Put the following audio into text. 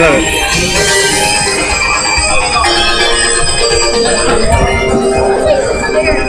love it.